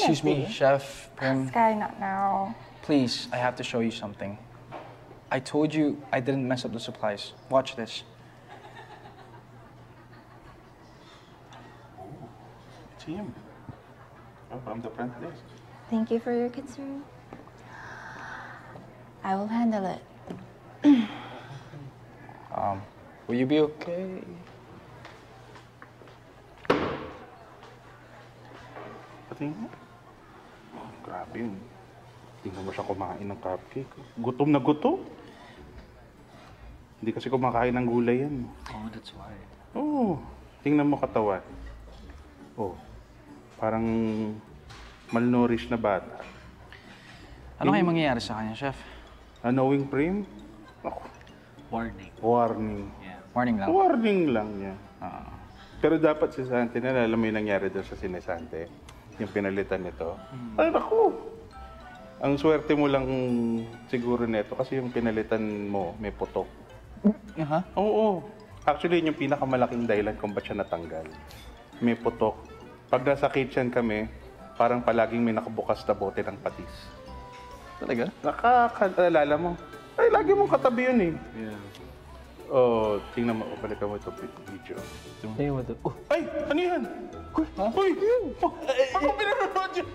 excuse me, be. Chef Prim. Sky, not now. Please, I have to show you something. I told you I didn't mess up the supplies. Watch this. It's him. Oh, from the front desk. Thank you for your concern. I will handle it. Um, will you be okay? Patingin mo. Oh, grabe yun. Tingnan mo siya kumain ng cupcake. Gutom na gutom. Hindi kasi kumakain ng gulay yan. Oh, that's why. Oo. Tingnan mo katawan. Oh. Parang malnourished na bata. Ano kaya mangyayari sa kanya, Chef? A knowing frame? Ako, Warning. warning. Yeah. Warning lang. Warning lang niya. Ah. Pero dapat si Sante na alam mo yung nangyari doon sa sinesante. Yung pinalitan nito. Ay, naku! Ang swerte mo lang siguro nito kasi yung pinalitan mo may putok. Ha? Oo. Actually, yun yung pinakamalaking dahilan kung ba't siya natanggal. May putok. Pag nasa kitchen kami, parang palaging may nakabukas na bote ng patis. Talaga? Nakakaalala mo. Ay, lagi mong katabi yun eh. Yeah. Oh, tingnan mo. Balikan mo ito video. Tingnan mo to. Oh, Ay! Ano yan? Uy! Uy! Oh, ako pinanonood yun!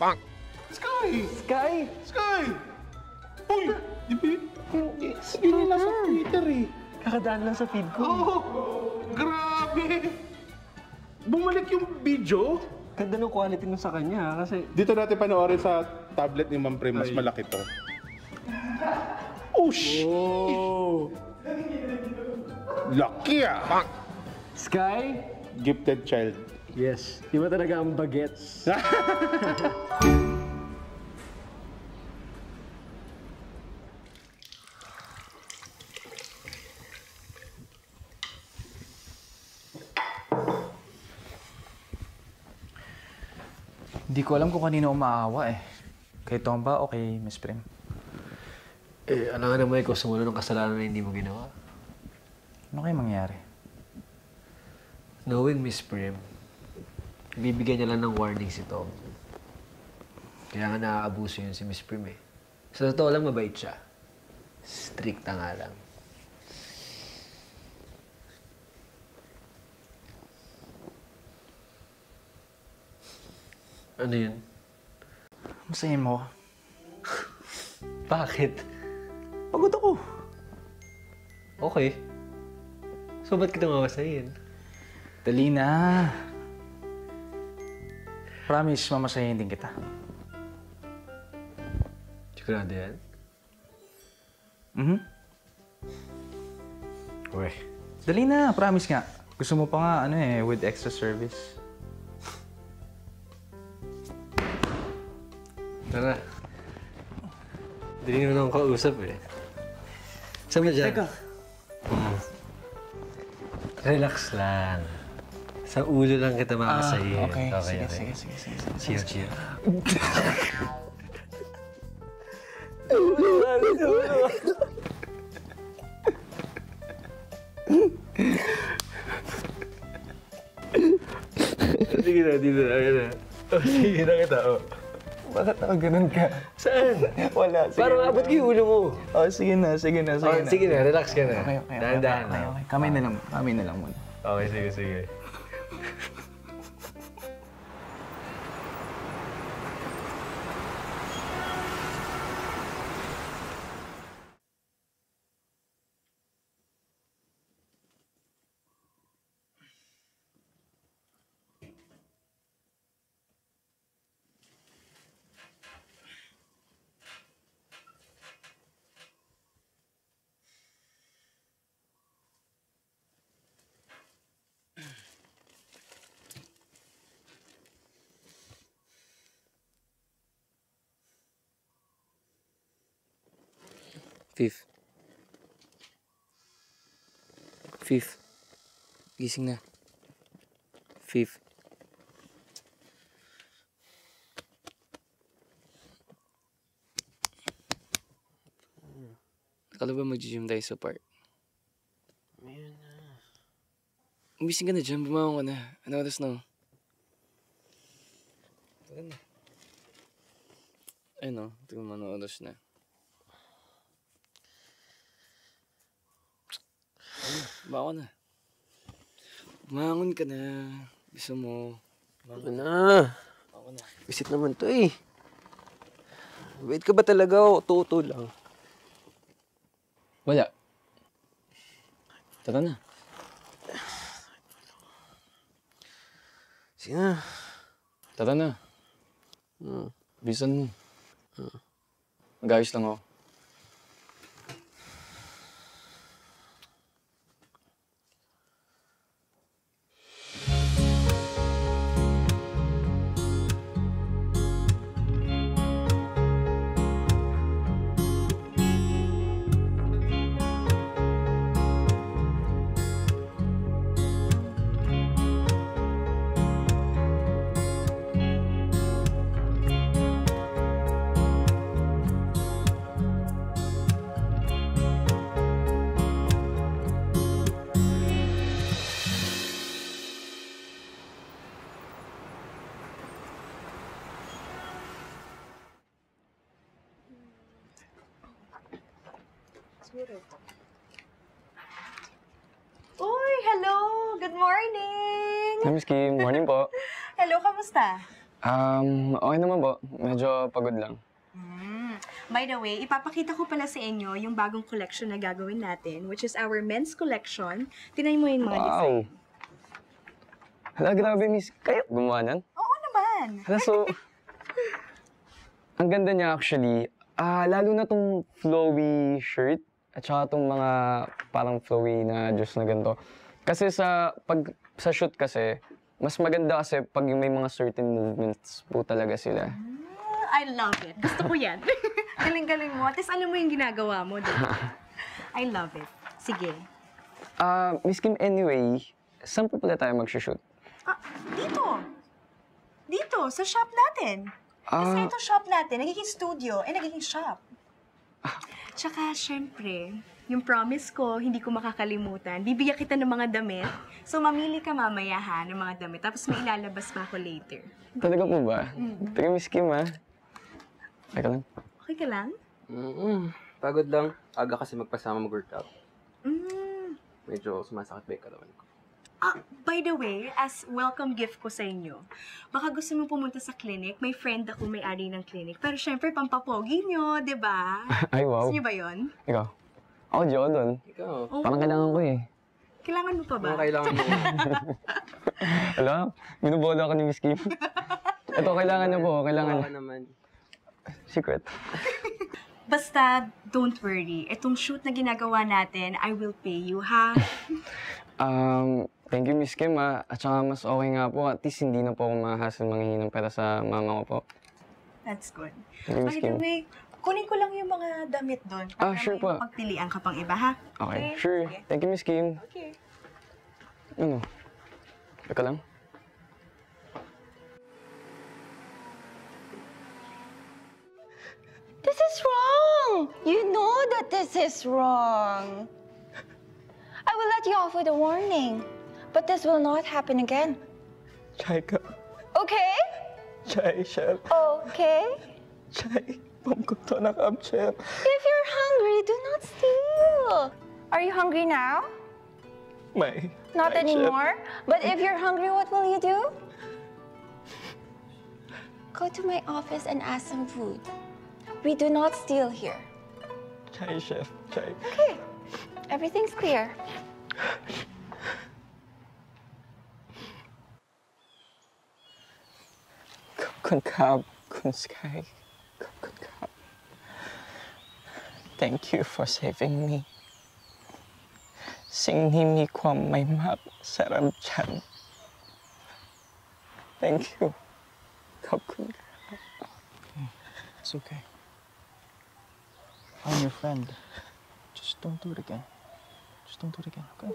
Pang! Sky! Sky! Sky! Uy! Di ba yun? Yun yung nasa Twitter eh. Kakadaan lang sa feed ko. Oh! Grabe! Bumalik yung video. Ganda ng quality mo sa kanya ha, kasi Dito natin panoorin sa tablet ni Ma'am Prim. Mas malaki to. Oh, sh- Oh! Lucky ah! Sky? Gifted child. Yes. Di ba talaga ang bagets? Hindi ko alam kung kanino umaawa eh. Kay Tomba o kay Miss Prim? eh, ano nga naman ikaw sumulo ng kasalanan na hindi mo ginawa? Ano kaya mangyayari? Knowing Miss Prim, bibigyan niya lang ng warning si Tom. Kaya nga naaabuso yun si Miss Prim eh. Sa totoo lang, mabait siya. Stricta nga lang. Ano yun? Masayin mo. Bakit? Pagod ako. Okay. So, ba't kita mamasahin? Dali na. Promise, mamasahin din kita. Sigurado yan? Mhm. Uy. Dali na, promise nga. Gusto mo pa nga, ano eh, with extra service. Tara. Hindi naman akong kausap eh. Saan ba dyan? Teka. Relax lang. Sa ulo lang kita makasayin. okay. Sige, sige, sige, sige, sige. Chill, chill. Sige na, dito na. Oh, sige na kita, oh. Bakit ako ganun ka? Saan? Wala, sige. Parang abot ko yung ulo mo. Oh, sige na, sige na, sige Oh, na. sige na, relax ka na. Okay, okay. Dahan-dahan okay, okay. Kamay na lang, kamay na lang muna. Okay, sige, sige. Fifth. Fifth. Gising na. Fifth. Akala ba mag-gym tayo sa park? Ayun na. Umising ka na dyan, bumangon ka na. Ano oras na? Tara na. Ayun o, tingnan mo na oras na. Bako na. Mangon ka na. Gusto mo. Ano na? Bako na. Visit naman to eh. Wait ka ba talaga o tuto lang? Wala. Tara na. Sige na. Tara na. Hmm. Bisan mo. Mag-ayos lang ako. Kamusta? Um, okay naman po. Medyo pagod lang. Mm. By the way, ipapakita ko pala sa inyo yung bagong collection na gagawin natin, which is our men's collection. Tinan mo yung mga design. Wow! Hala, grabe, Miss. Kayo gumawa nan? Oo naman! Hala, so... ang ganda niya actually. Ah, lalo na tong flowy shirt at saka tong mga parang flowy na juice na ganito. Kasi sa pag sa shoot kasi mas maganda kasi pag may mga certain movements po talaga sila. Ah, I love it. Gusto ko yan. Galing-galing mo. At least alam mo yung ginagawa mo? I love it. Sige. Ah, Miss Kim, anyway, saan po pala tayo mag-shoot? Ah, dito! Dito, sa shop natin. Kasi Ah. ito shop natin, nagiging studio, eh nagiging shop. Tsaka, syempre, yung promise ko, hindi ko makakalimutan. Bibigyan kita ng mga damit. So, mamili ka mamaya ha ng mga damit. Tapos may ilalabas pa ako later. Talaga po ba? Taga Miss Kim, ha? Teka lang. Okay ka lang? Mm-mm. Pagod lang. Aga kasi magpasama mag-workout. Mm. Medyo sumasakit ba yung katawan ko? Ah, by the way, as welcome gift ko sa inyo, baka gusto mo pumunta sa clinic. May friend ako may-ari ng clinic. Pero syempre, pampapogi nyo, di ba? Ay, wow. Gusto nyo ba yun? Ikaw. Ako, Jordan. Ikaw, Oo. Parang kailangan ko eh. Kailangan mo pa ba? ano kailangan mo? Alam, binubola ako ni Miss Kim. Ito, kailangan niyo po. Kailangan Baka naman. Secret. Basta, don't worry. Itong shoot na ginagawa natin, I will pay you, ha? Um, thank you, Miss Kim, ha. At saka mas okay nga po. At least hindi na po ako mahasal manghihingi ng pera sa mama ko po. That's good. Thank you, Miss By the Kim. way, kunin ko lang yung mga damit doon. Ah, sure po. Pagpilian ka pang iba, ha? Okay, sure. Sige. Thank you, Miss Kim. Okay. Ano? Teka lang. This is wrong! You know that this is wrong. I will let you off with a warning, but this will not happen again. Chai ka. Okay? Chai, chef. Okay? Chai. Pam ko to na kam. If you're hungry, do not steal. Are you hungry now? my. Not my anymore? Chef. But if you're hungry, what will you do? Go to my office and ask some food. We do not steal here. Chai, chef. Chai. Okay. Everything's clear Thank you for saving me. สิ่งนี้มีความไม่มากสำหรับฉัน Thank you ขอบคุณครับ It's okay I'm your friend Just don't do it again Just don't do it again, okay?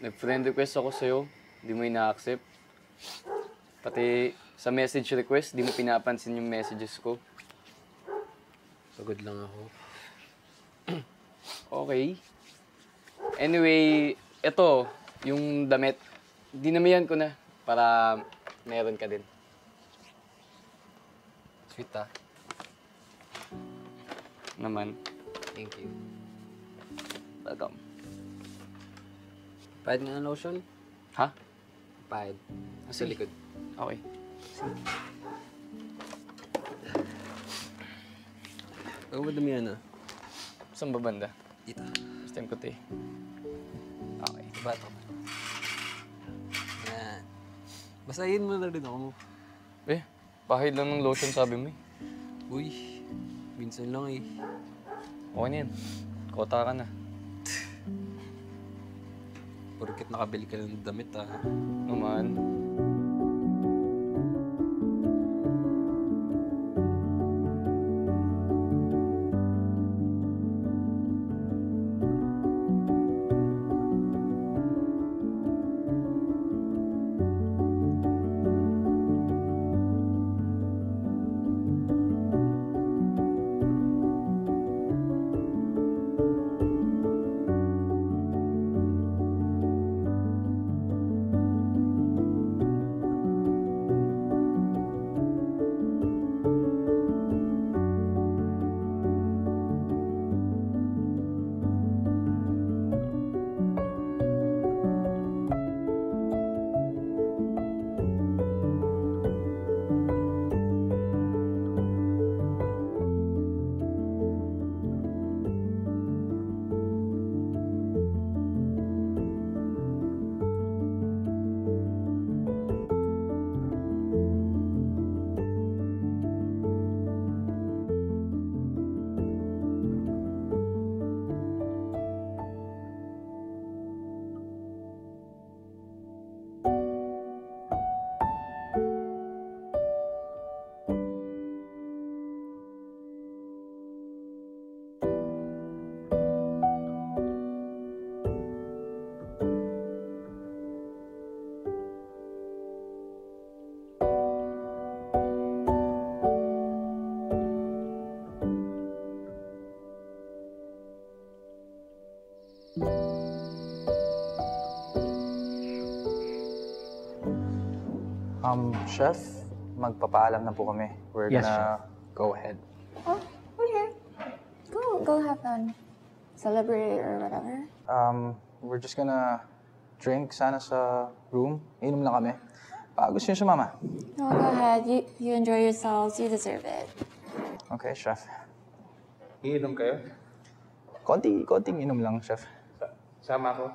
Nag-friend request ako sa'yo. Di mo ina-accept. Pati sa message request, di mo pinapansin yung messages ko. Pagod lang ako. Okay. Anyway, ito, yung damit. Dinamihan ko na para meron ka din. Sweet ah. Naman. Thank you. Welcome. Pahid nga ng lotion? Ha? Pahid. Sa likod. Okay. Huwag mo damihan ah. Saan ba banda? Dito. First time ko to eh. Okay. Diba ito? Yan. Basahin mo na rin ako. Eh, pahid lang ng lotion sabi mo eh. Uy, minsan lang eh. Okay na yan. Kota ka na. Porkit nakabili ka ng damit ah. Naman. Um, chef, magpapaalam na po kami. We're Yes, gonna go ahead. Oh, okay. Go, go have fun. Celebrate or whatever. Um, we're just gonna drink sana sa room. Inom lang kami. Baka gusto niyo sumama. No, go ahead. You, you enjoy yourselves. You deserve it. Okay, chef. Iinom kayo? Konti, konting inom lang, chef. Sama ko?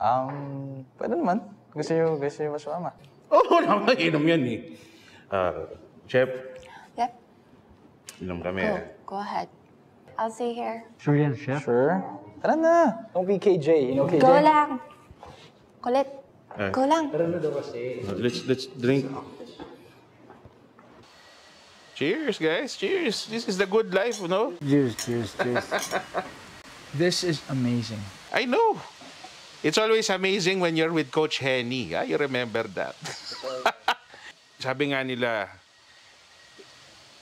Um, pwede naman. Gusto niyo, gusto niyo ba sumama? Oo naman, inom yan eh. Ah, chef, Yep. inom kami. Go, go ahead. I'll stay here. Sure yan, chef. Sure. Tara na. Don't be KJ. You know KJ? Go lang. Kulit. Eh. Go lang. Let's let's drink. Cheers, guys. Cheers. This is the good life, you know? Cheers, cheers, cheers. This is amazing. I know. It's always amazing when you're with Coach Henny. Ah, you remember that. Sabi nga nila,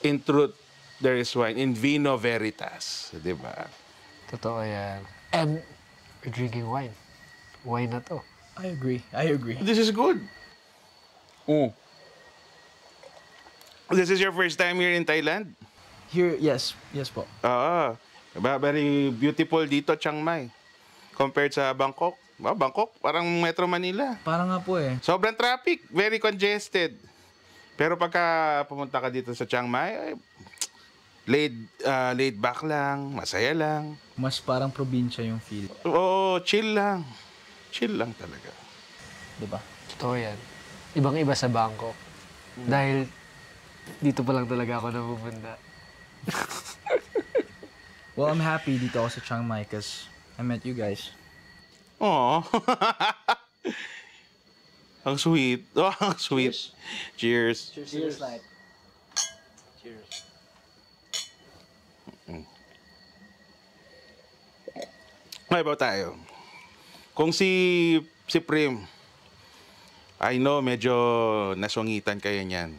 in truth, there is wine. In vino veritas. Di ba? Totoo yan. And we're drinking wine. Wine na to. I agree. I agree. This is good. Mm. This is your first time here in Thailand? Here, yes. Yes po. Diba? Very beautiful dito, Chiang Mai. Compared sa Bangkok. Ba, Bangkok, parang Metro Manila. Parang nga po eh. Sobrang traffic, very congested. Pero pagka pumunta ka dito sa Chiang Mai, ay, laid, ah, laid back lang, masaya lang. Mas parang probinsya yung feel. Oo, chill lang. Chill lang talaga. Diba? Totoo yan. Ibang-iba sa Bangkok. Dahil dito pa lang talaga ako napupunta. Well, I'm happy dito ako sa Chiang Mai because I met you guys. Oo. ang sweet. Oh, ang sweet. Cheers. Cheers, night. May ba tayo? Kung si si Prim, I know medyo nasungitan kayo niyan.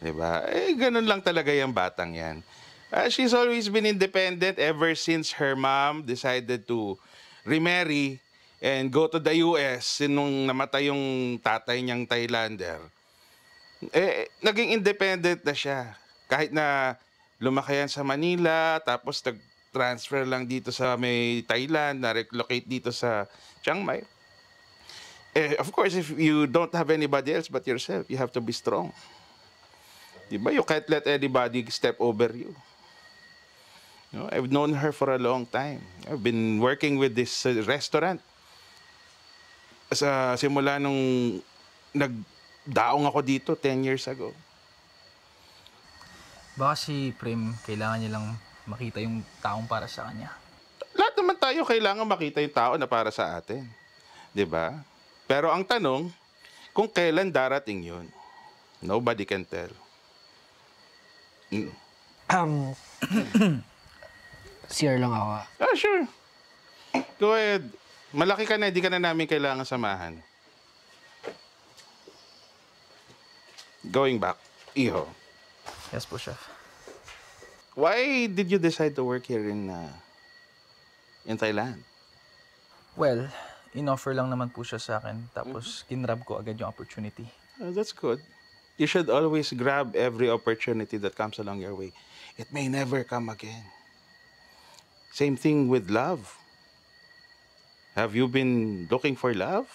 'Di ba? Eh ganun lang talaga yung batang 'yan. Uh, she's always been independent ever since her mom decided to remarry and go to the US nung namatay yung tatay niyang Thailander. Eh, naging independent na siya. Kahit na lumaki yan sa Manila, tapos nag-transfer lang dito sa may Thailand, na-relocate dito sa Chiang Mai. Eh, of course, if you don't have anybody else but yourself, you have to be strong. Diba? You can't let anybody step over you. You know, I've known her for a long time. I've been working with this uh, restaurant. Sa simula nung nagdaong ako dito 10 years ago. Baka si Prim, kailangan niya lang makita yung taong para sa kanya. Lahat naman tayo kailangan makita yung tao na para sa atin. 'Di ba? Pero ang tanong, kung kailan darating yun? Nobody can tell. Mm. Um, CR lang ako ah. Sure. Go ahead. Malaki ka na, hindi ka na namin kailangan samahan. Going back, Iho, Yes po, Chef. why did you decide to work here in uh, in Thailand? Well, in-offer lang naman po siya sa akin. Tapos, kinrab ko agad yung opportunity. Uh, that's good. You should always grab every opportunity that comes along your way. It may never come again. Same thing with love. Have you been looking for love?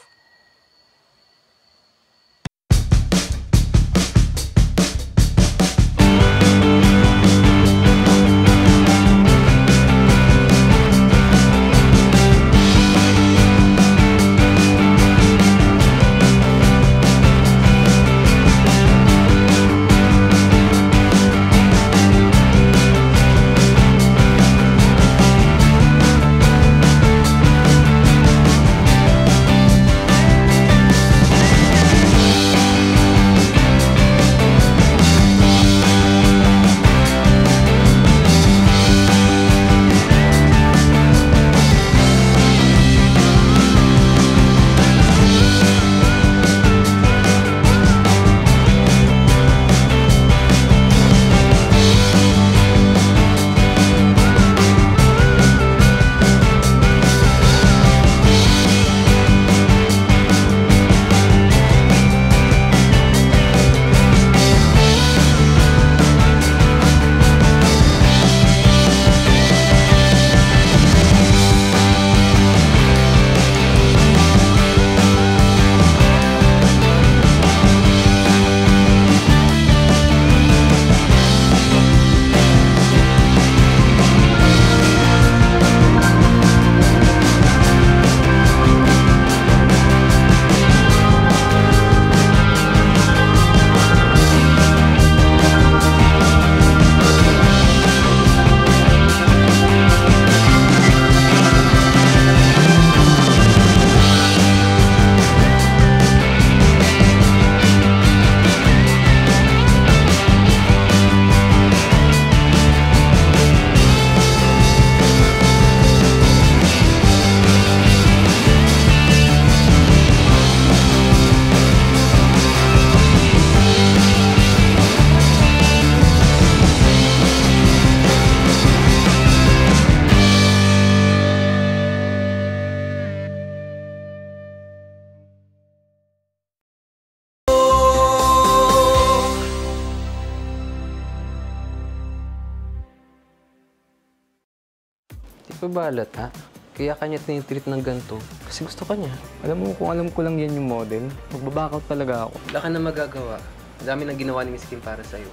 Di ba balat, ha? Kaya kanya tinitreat ng ganito. Kasi gusto ka niya. Alam mo, kung alam ko lang yan yung model, magbabackout talaga ako. Wala ka na magagawa. Ang dami nang ginawa ni Miss Kim para sa'yo.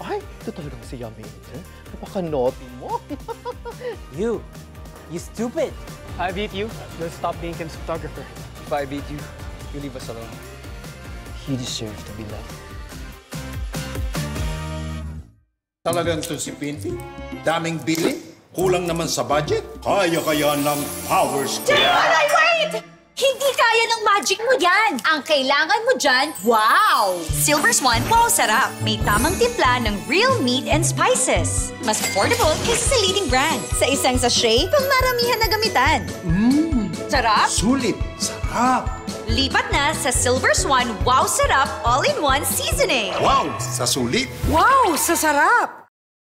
Ay, ito talagang si Yamin. Eh? Napaka-naughty mo. You, you stupid. I beat you. Don't stop being Kim's photographer. If I beat you, you leave us alone. You deserve to be loved. Talagang to si Pinky? Daming bili? Kulang naman sa budget? Kaya kaya ng power square. Ay, wait! Hindi kaya ng magic mo yan! Ang kailangan mo dyan, wow! Silver Swan Wow Sarap. May tamang timpla ng real meat and spices. Mas affordable kaysa sa leading brand. Sa isang sachet, pang maramihan na gamitan. Mmm! Sarap! Sulit! Sarap! Lipat na sa Silver Swan Wow Sarap All-in-One Seasoning. Wow! Sa sulit! Wow! Sa sarap!